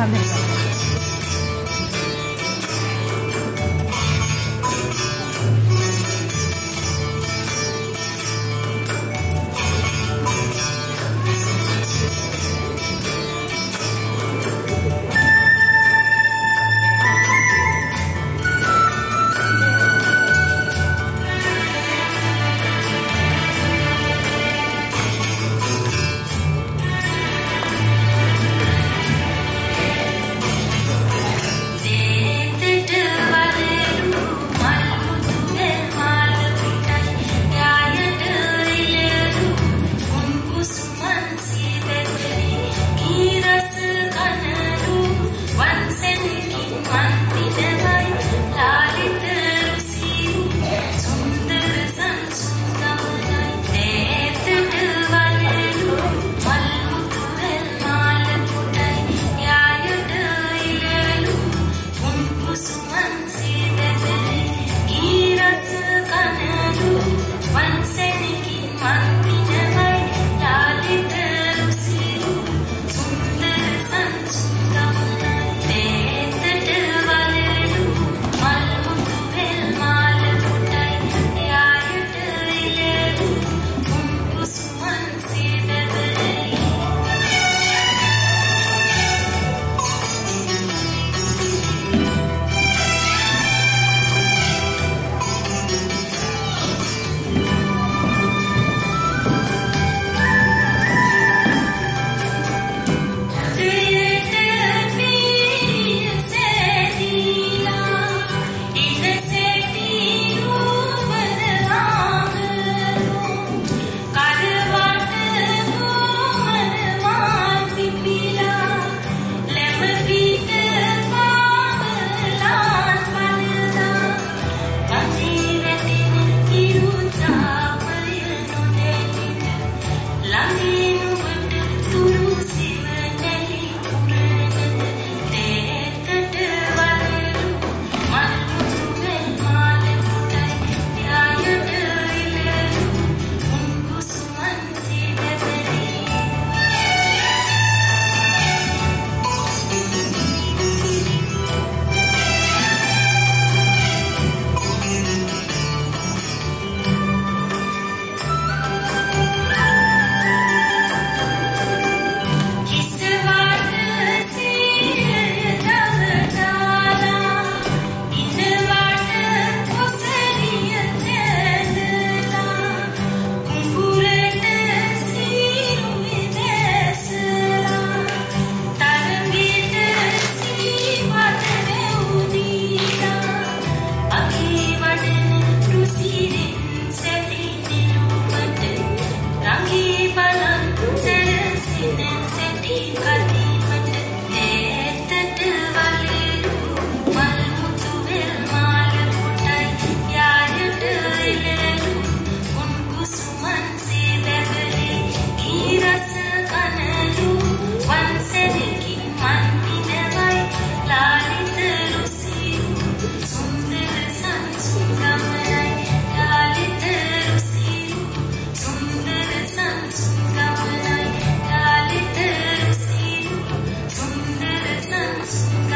看那个。Yes.